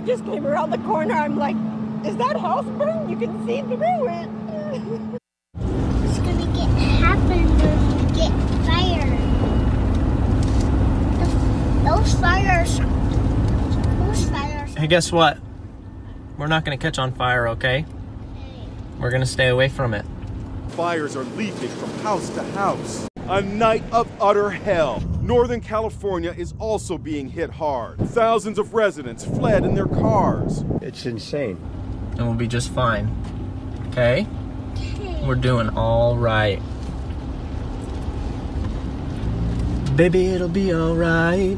I just came around the corner. I'm like, is that house burned? You can see through it. What's gonna get happen when we get fire? Those fires. Those fires. Hey, guess what? We're not gonna catch on fire, okay? We're gonna stay away from it. Fires are leaping from house to house. A night of utter hell. Northern California is also being hit hard. Thousands of residents fled in their cars. It's insane. And we'll be just fine. Okay? We're doing all right. Baby, it'll be all right.